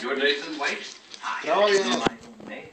You're Nathan's wife? Oh, yeah.